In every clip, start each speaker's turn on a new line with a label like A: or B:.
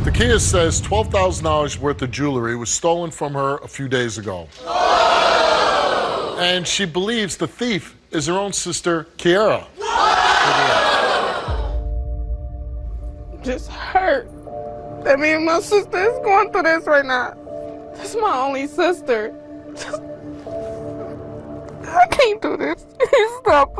A: Tkeyah says $12,000 worth of jewelry was stolen from her a few days ago. Oh! And she believes the thief is her own sister, Kiara.
B: Just hurt. That means my sister is going through this right now. That's my only sister. Just, I can't do this. Stop.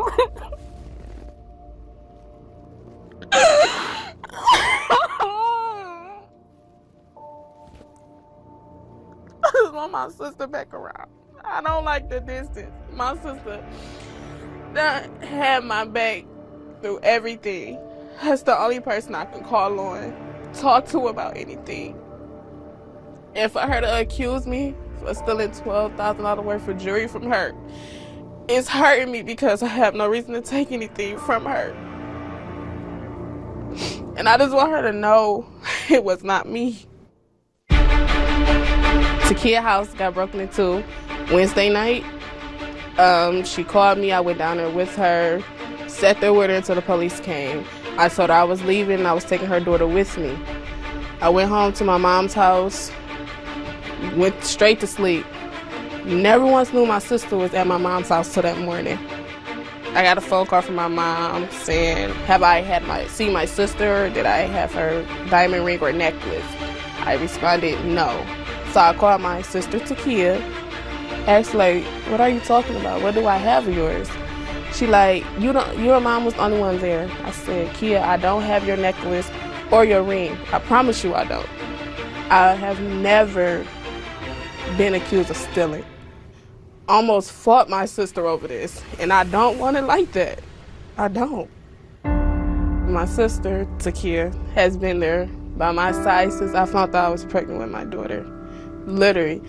B: My sister back around. I don't like the distance. My sister that had my back through everything. That's the only person I can call on, talk to about anything. And for her to accuse me for stealing twelve thousand dollars worth of jewelry from her, it's hurting me because I have no reason to take anything from her. And I just want her to know it was not me. Tkeyah house got broken into Wednesday night. Um, she called me. I went down there with her, sat there with her until the police came. I told her I was leaving I was taking her daughter with me. I went home to my mom's house, went straight to sleep. Never once knew my sister was at my mom's house till that morning. I got a phone call from my mom saying, "Have I had my see my sister? Did I have her diamond ring or necklace?" I responded, "No." So I called my sister Tkeyah, asked like, "What are you talking about? What do I have of yours?" She like, "You don't. Your mom was the only one there." I said, "Kia, I don't have your necklace or your ring. I promise you, I don't. I have never been accused of stealing." almost fought my sister over this, and I don't want it like that. I don't. My sister, Tkeyah, has been there by my side since I found out I was pregnant with my daughter. Literally,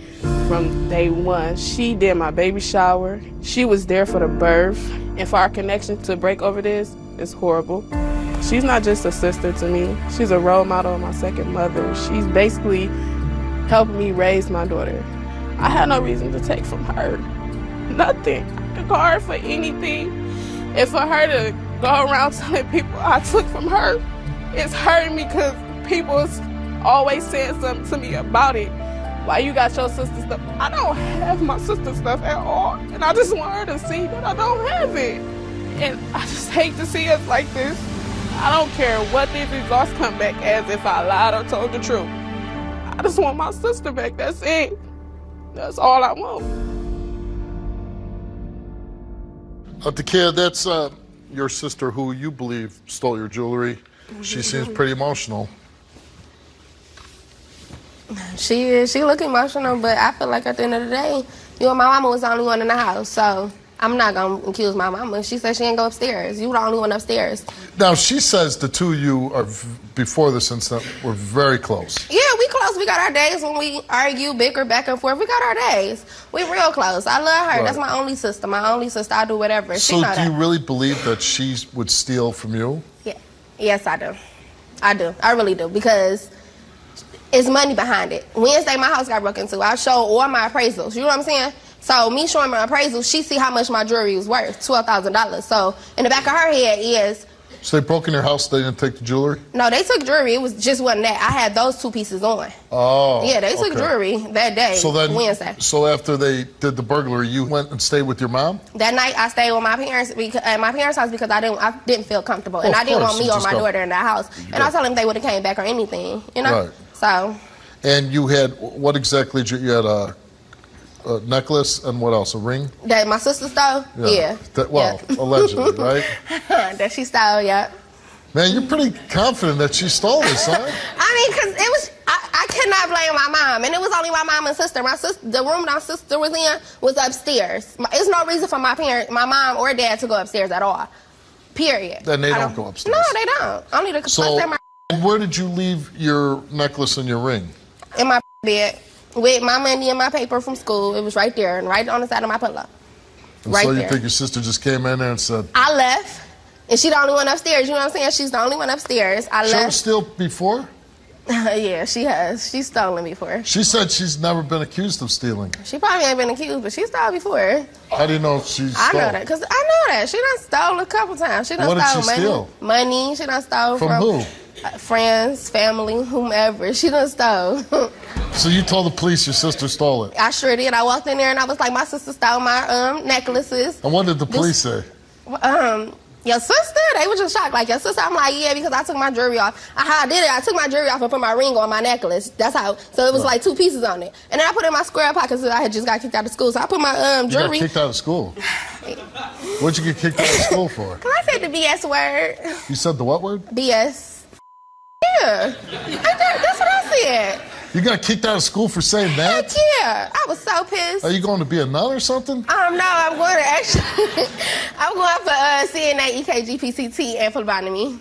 B: from day one. She did my baby shower. She was there for the birth. And for our connection to break over this, it's horrible. She's not just a sister to me, she's a role model of my second mother. She's basically helped me raise my daughter. I had no reason to take from her. Nothing. I could call her for anything. And for her to go around telling people I took from her, it's hurting me because people's always saying something to me about it. Why you got your sister stuff? I don't have my sister stuff at all. And I just want her to see that I don't have it. And I just hate to see us like this. I don't care what these results come back as if I lied or told the truth. I just want my sister back. That's it. That's all I want.
A: Uh, Tkeyah, that's uh, your sister who you believe stole your jewelry. She seems pretty emotional.
C: She is. She look emotional, but I feel like at the end of the day, you know, my mama was the only one in the house, so I'm not gonna accuse my mama. She said she didn't go upstairs. You were the only one upstairs.
A: Now, she says the two of you are, before this incident, were very close.
C: Yeah, we close. We got our days when we argue, bicker back and forth. We got our days. We real close. I love her.
A: Right.
C: That's my only sister. My only sister. I do whatever.
A: So, do you really believe that she would steal from you?
C: Yeah. Yes, I do. I do. I really do because it's money behind it. Wednesday, my house got broken into. I showed all my appraisals. You know what I'm saying? So me showing my appraisals, she see how much my jewelry was worth, twelve thousand dollars. So in the back of her head is
A: So they broke in your house, they didn't take the jewelry?
C: no, they took jewelry. It was just wasn't that. I had those two pieces on.
A: Oh.
C: yeah, they took
A: okay.
C: jewelry that day.
A: So then,
C: Wednesday.
A: so after they did the burglary, you went and stayed with your mom?
C: That night, I stayed with my parents because, at my parents' house because I didn't I didn't feel comfortable, oh,
A: and
C: I didn't want me or my daughter in that house. And I told them they would have came back or anything, you know.
A: Right.
C: So
A: And you had, what exactly you, you had a, a necklace and what else? A ring?
C: that my sister stole. Yeah.
A: That, well,
C: Yeah.
A: allegedly, right?
C: that she stole. Yeah.
A: Man, you're pretty confident that she stole this, huh?
C: I mean, cause it was I, I could not blame my mom, and it was only my mom and sister. My sister, the room my sister was in was upstairs. There's no reason for my parent, my mom or dad to go upstairs at all. Period.
A: Then they
C: I
A: don't go upstairs.
C: No, they don't. Only the
A: So,
C: in my
A: and where did you leave your necklace and your ring?
C: in my bed with my money and my paper from school. It was right there and right on the side of my pillow.
A: And
C: Right
A: so you
C: there.
A: think your sister just came in there and said,
C: I left, and she the only one upstairs. You know what I'm saying? She's the only one upstairs. I
A: she
C: left.
A: steal before?
C: yeah, she has. She's stolen before.
A: She said she's never been accused of stealing.
C: She probably ain't been accused, but she stole before.
A: How do you know she stole?
C: I know that because I know that she done stole a couple times. She done
A: What did
C: stole
A: she
C: money.
A: steal?
C: Money. She done stole
A: From
C: from,
A: who?
C: Uh, friends, family, whomever. She done stole.
A: So you told the police your sister stole it.
C: I sure did. I walked in there and I was like, my sister stole my um necklaces.
A: And what did the police say?
C: Um, your sister? They were just shocked. Like your sister? I'm like, yeah, because I took my jewelry off. I, how I did it? I took my jewelry off and put my ring on my necklace. That's how. So it was like two pieces on it. And then I put it in my square pocket because I had just got kicked out of school. So I put my um
A: You got
C: jewelry.
A: kicked out of school. What'd you get kicked out of school for?
C: Can I say the BS word?
A: You said the what word?
C: BS. Yeah. That's what I said.
A: You got kicked out of school for saying that?
C: Heck yeah. I was so pissed.
A: Are you going to be a nun or something?
C: Um, no, I'm going to actually. I'm going for uh, CNA, EKG, PCT, and phlebotomy.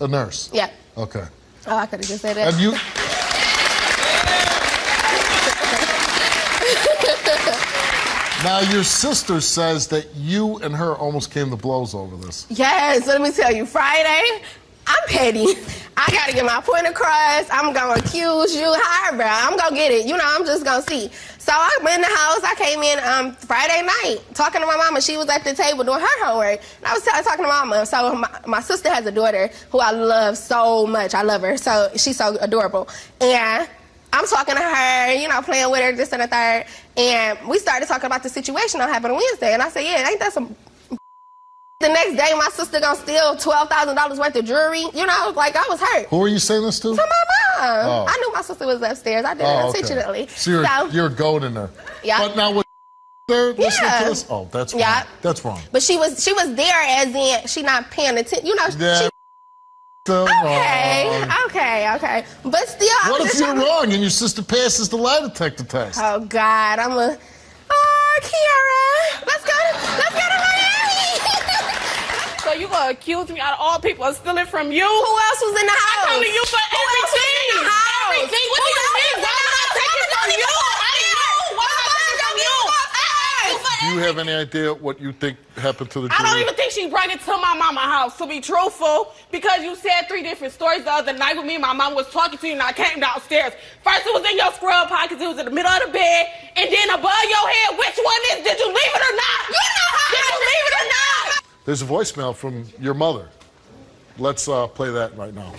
A: A nurse.
C: Yeah.
A: Okay.
C: Oh, I could have just said that.
A: And you. now your sister says that you and her almost came to blows over this.
C: Yes, let me tell you, Friday, I'm petty. I gotta get my point across. I'm gonna accuse you, however, I'm gonna get it. You know, I'm just gonna see. So I'm in the house. I came in um, Friday night talking to my mama. She was at the table doing her homework. And I was t- talking to my mama. So my, my sister has a daughter who I love so much. I love her. So she's so adorable. And I'm talking to her, you know, playing with her, this and the third. And we started talking about the situation that happened on Wednesday. And I said, yeah, ain't that some the next day, my sister gonna steal twelve thousand dollars worth of jewelry. You know, like I was hurt.
A: Who are you saying this to?
C: To my mom.
A: Oh.
C: I knew my sister was upstairs. I did
A: Oh,
C: it
A: okay.
C: intentionally.
A: So you're, you're goading her.
C: Yeah.
A: But now with there
C: Yeah.
A: Oh, that's wrong.
C: Yeah.
A: That's wrong.
C: but she was she was there as in she not paying attention. You know,
A: Yeah.
C: she okay,
A: wrong.
C: okay, okay. But still,
A: What if
C: just
A: you're wrong and your sister passes the lie detector test?
C: Oh God, I'm a. Oh, Kiara, let's go. Let's go to Miami.
B: So you gonna accuse me out of all people of stealing from you?
C: Who else was in the house?
B: I come to you for
C: Who else was
B: everything.
C: in the house?
B: Everything. What
C: Who
B: do you
C: else
B: mean? Why
C: the
B: am I
C: house?
B: taking from
C: would
B: you?
C: you
B: I didn't. Why am I taking from you?
A: Do you have any idea what you think happened to the
B: I don't even think she brought it to my mama house, to be truthful, because you said three different stories the other night with me. My mom was talking to you, and I came downstairs. First, it was in your scrub pockets, it was in the middle of the bed, and then above your head. Which one is? Did you leave it or not?
C: You know how
B: Did you leave it or not?
A: There's a voicemail from your mother. Let's uh, play that right now.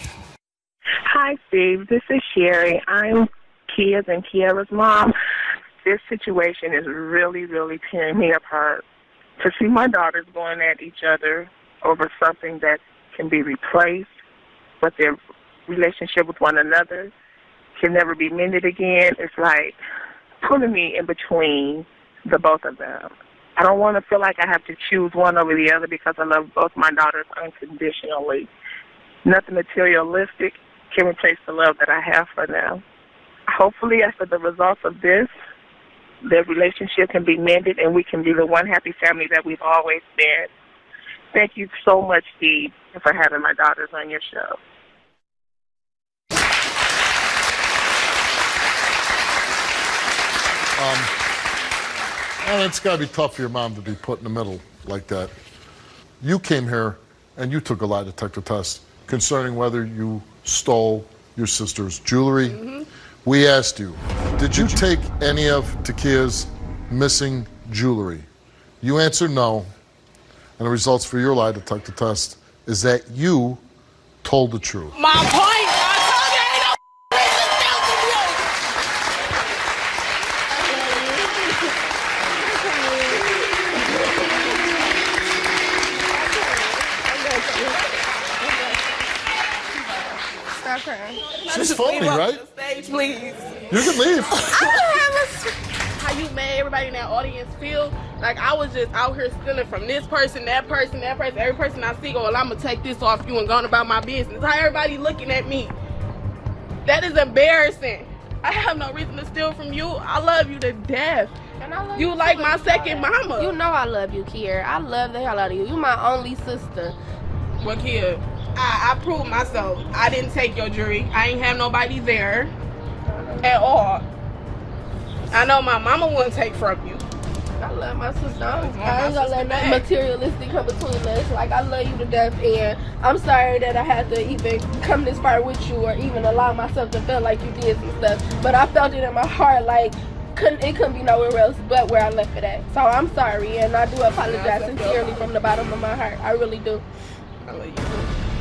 D: Hi, Steve. This is Sherry. I'm Kia's and Kiara's mom. This situation is really, really tearing me apart. To see my daughters going at each other over something that can be replaced, but their relationship with one another can never be mended again, it's like putting me in between the both of them. I don't want to feel like I have to choose one over the other because I love both my daughters unconditionally. Nothing materialistic can replace the love that I have for them. Hopefully, after the results of this, their relationship can be mended and we can be the one happy family that we've always been. Thank you so much, Steve, for having my daughters on your show.
A: Um, And it's got to be tough for your mom to be put in the middle like that. You came here and you took a lie detector test concerning whether you stole your sister's jewelry. Mm-hmm. We asked you, did you take any of Tkeyah's missing jewelry? You answered no. And the results for your lie detector test is that you told the truth
B: point. I told you ain't no reason to steal from you.
C: Stop.
A: She's phony, right?
B: Stage, please.
A: You can leave.
C: I don't have
B: how you made everybody in that audience feel like I was just out here stealing from this person, that person, that person, every person I see. Go, well, I'm gonna take this off you and going about my business. How everybody looking at me? That is embarrassing. I have no reason to steal from you. I love you to death.
C: And I love
B: You
C: too,
B: like my second
C: that.
B: mama.
C: You know I love you, Kier. I love the hell out of you. You my only sister.
B: Well, kid, I, I proved myself. I didn't take your jewelry. I ain't have nobody there at all. I know my mama wouldn't take from you.
C: I love my sister. I ain't,
B: want
C: I ain't gonna let nothing materialistic come between us. Like I love you to death, and I'm sorry that I had to even come this far with you, or even allow myself to feel like you did some stuff. But I felt it in my heart, like couldn't it couldn't be nowhere else but where I left it at. So I'm sorry, and I do apologize sincerely from the bottom of my heart. I really do.
B: I love you.